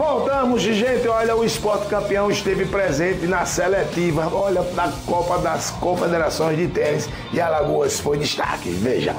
Voltamos, gente. Olha, o esporte campeão esteve presente na seletiva. Olha, na Copa das Confederações de Tênis e Alagoas foi destaque. Veja.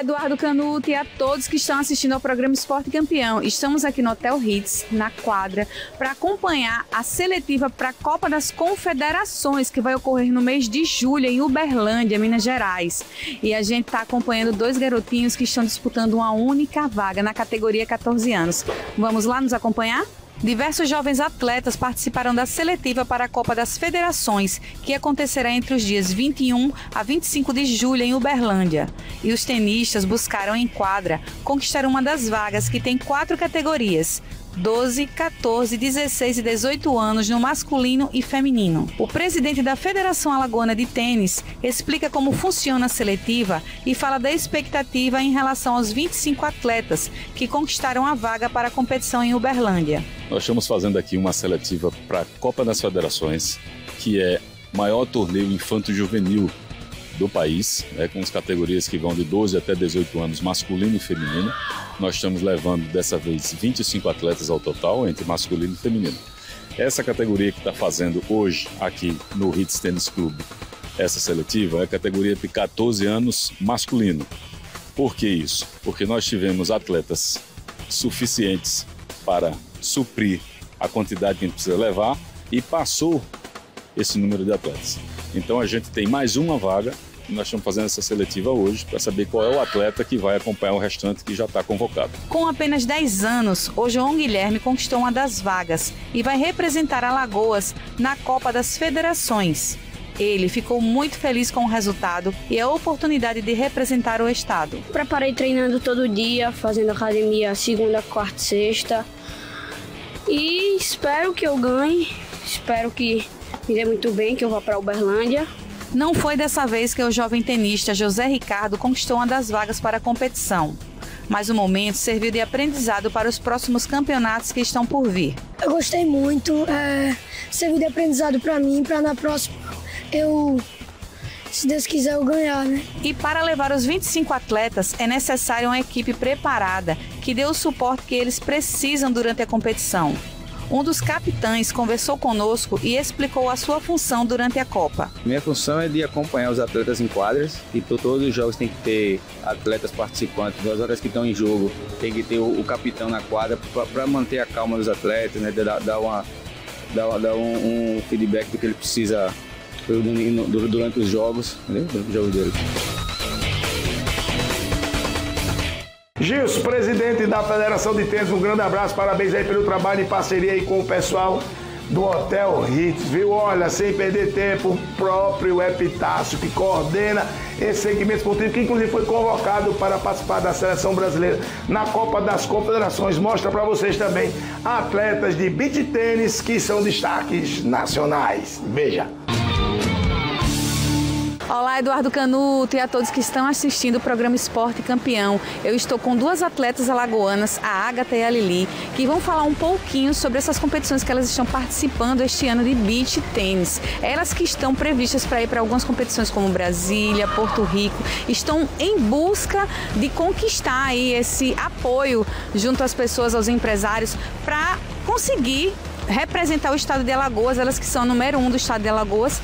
Eduardo Canuto e a todos que estão assistindo ao programa Esporte Campeão. Estamos aqui no Hotel Hits, na quadra, para acompanhar a seletiva para a Copa das Confederações, que vai ocorrer no mês de julho em Uberlândia, Minas Gerais. E a gente está acompanhando dois garotinhos que estão disputando uma única vaga na categoria 14 anos. Vamos lá nos acompanhar? Diversos jovens atletas participarão da seletiva para a Copa das Federações, que acontecerá entre os dias 21 a 25 de julho em Uberlândia. E os tenistas buscaram em quadra conquistar uma das vagas que tem quatro categorias: 12, 14, 16 e 18 anos no masculino e feminino. O presidente da Federação Alagoana de Tênis explica como funciona a seletiva e fala da expectativa em relação aos 25 atletas que conquistaram a vaga para a competição em Uberlândia. Nós estamos fazendo aqui uma seletiva para a Copa das Federações, que é maior torneio infanto-juvenil do país, né, com as categorias que vão de 12 até 18 anos, masculino e feminino. Nós estamos levando dessa vez 25 atletas ao total, entre masculino e feminino. Essa categoria que está fazendo hoje aqui no Hits Tennis Club, essa seletiva, é a categoria de 14 anos masculino. Por que isso? Porque nós tivemos atletas suficientes para suprir a quantidade que a gente precisa levar e passou esse número de atletas. Então a gente tem mais uma vaga nós estamos fazendo essa seletiva hoje para saber qual é o atleta que vai acompanhar o restante que já está convocado. Com apenas 10 anos, o João Guilherme conquistou uma das vagas e vai representar Alagoas na Copa das Federações. Ele ficou muito feliz com o resultado e a oportunidade de representar o estado. Preparei treinando todo dia, fazendo academia segunda, quarta, sexta. E espero que eu ganhe. Espero que me dê muito bem, que eu vá para Uberlândia. Não foi dessa vez que o jovem tenista José Ricardo conquistou uma das vagas para a competição. Mas o momento serviu de aprendizado para os próximos campeonatos que estão por vir. Eu gostei muito, é, serviu de aprendizado para mim, para na próxima eu, se Deus quiser, eu ganhar, né? E para levar os 25 atletas é necessário uma equipe preparada que dê o suporte que eles precisam durante a competição. Um dos capitães conversou conosco e explicou a sua função durante a Copa. Minha função é de acompanhar os atletas em quadras e todos os jogos tem que ter atletas participantes, duas horas que estão em jogo, tem que ter o, o capitão na quadra para manter a calma dos atletas, né, dar, dar, uma, dar, dar um, um, feedback do que ele precisa durante os jogos, durante os jogos dele. Gilson, presidente da Federação de Tênis, um grande abraço, parabéns aí pelo trabalho e parceria aí com o pessoal do Hotel Hits, viu? Olha, sem perder tempo, o próprio Epitácio, que coordena esse segmento esportivo, que inclusive foi convocado para participar da seleção brasileira na Copa das Confederações, mostra para vocês também atletas de beach tênis que são destaques nacionais. Veja. Olá, Eduardo Canuto e a todos que estão assistindo o programa Esporte Campeão. Eu estou com duas atletas alagoanas, a Agatha e a Lili, que vão falar um pouquinho sobre essas competições que elas estão participando este ano de beach tênis. Elas que estão previstas para ir para algumas competições como Brasília, Porto Rico, estão em busca de conquistar aí esse apoio junto às pessoas, aos empresários, para conseguir representar o estado de Alagoas, elas que são número um do estado de Alagoas,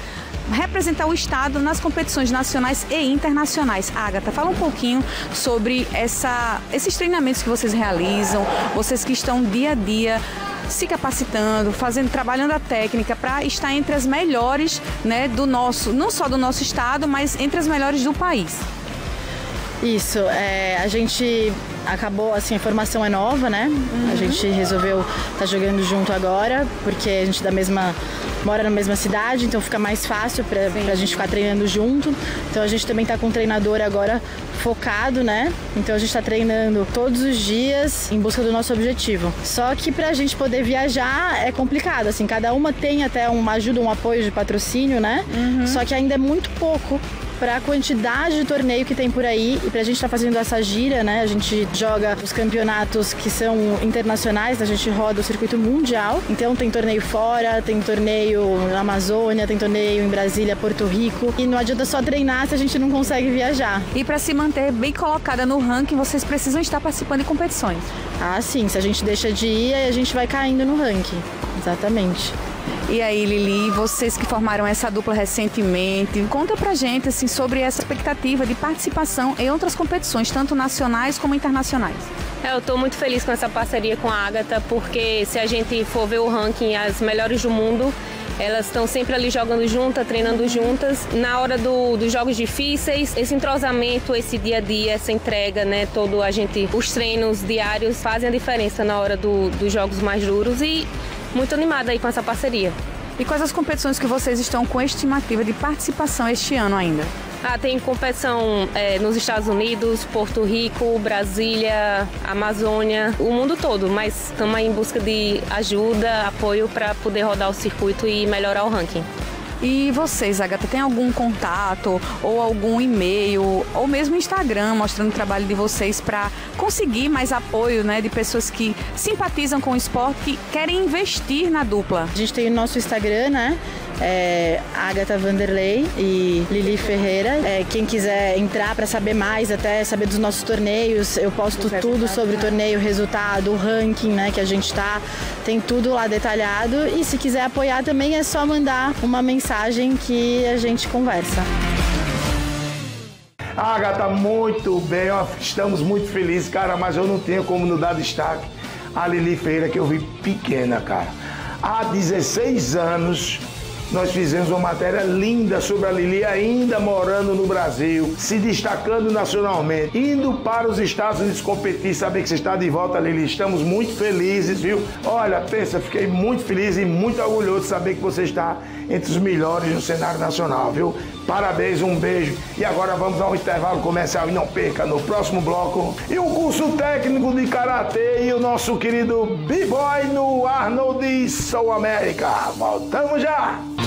representar o Estado nas competições nacionais e internacionais. Agatha, fala um pouquinho sobre essa, esses treinamentos que vocês realizam, vocês que estão dia a dia se capacitando, fazendo, trabalhando a técnica para estar entre as melhores, né, do nosso, não só do nosso estado, mas entre as melhores do país. Isso, é, a gente acabou, assim, a formação é nova, né? Uhum. A gente resolveu estar tá jogando junto agora, porque a gente da mesma mora na mesma cidade, então fica mais fácil para a gente ficar treinando junto. Então a gente também está com um treinador agora focado, né? Então a gente está treinando todos os dias em busca do nosso objetivo. Só que para a gente poder viajar é complicado, assim, cada uma tem até uma ajuda, um apoio de patrocínio, né? Uhum. Só que ainda é muito pouco para a quantidade de torneio que tem por aí e para a gente estar tá fazendo essa gira, né? A gente joga os campeonatos que são internacionais, a gente roda o circuito mundial. Então tem torneio fora, tem torneio na Amazônia, tem torneio em Brasília, Porto Rico. E não adianta só treinar se a gente não consegue viajar. E para se manter bem colocada no ranking, vocês precisam estar participando de competições. Ah, sim. Se a gente deixa de ir, a gente vai caindo no ranking. Exatamente. E aí, Lili, vocês que formaram essa dupla recentemente, conta pra gente assim sobre essa expectativa de participação em outras competições, tanto nacionais como internacionais. É, eu estou muito feliz com essa parceria com a Agatha, porque se a gente for ver o ranking, as melhores do mundo, elas estão sempre ali jogando juntas, treinando juntas. Na hora do, dos jogos difíceis, esse entrosamento, esse dia a dia, essa entrega, né? Todo a gente, os treinos diários fazem a diferença na hora do, dos jogos mais duros e muito animada aí com essa parceria. E quais as competições que vocês estão com estimativa de participação este ano ainda? Ah, tem competição é, nos Estados Unidos, Porto Rico, Brasília, Amazônia, o mundo todo, mas estamos em busca de ajuda, apoio para poder rodar o circuito e melhorar o ranking. E vocês, Agatha, tem algum contato ou algum e-mail ou mesmo Instagram mostrando o trabalho de vocês para conseguir mais apoio né, de pessoas que simpatizam com o esporte, que querem investir na dupla? A gente tem o nosso Instagram, né? É, Agatha Vanderlei e Lili Ferreira. É, quem quiser entrar para saber mais, até saber dos nossos torneios, eu posto tudo sobre o torneio, resultado, o ranking né, que a gente tá. Tem tudo lá detalhado. E se quiser apoiar também é só mandar uma mensagem que a gente conversa. Agatha, muito bem, ó, estamos muito felizes, cara, mas eu não tenho como não dar destaque a Lili Ferreira, que eu vi pequena, cara. Há 16 anos nós fizemos uma matéria linda sobre a Lili ainda morando no Brasil, se destacando nacionalmente, indo para os Estados Unidos competir, saber que você está de volta, Lili. Estamos muito felizes, viu? Olha, pensa, fiquei muito feliz e muito orgulhoso de saber que você está entre os melhores no cenário nacional, viu? Parabéns, um beijo. E agora vamos ao intervalo comercial e não perca no próximo bloco. E o curso técnico de karatê e o nosso querido B-Boy no Arnold Soul América. Voltamos já!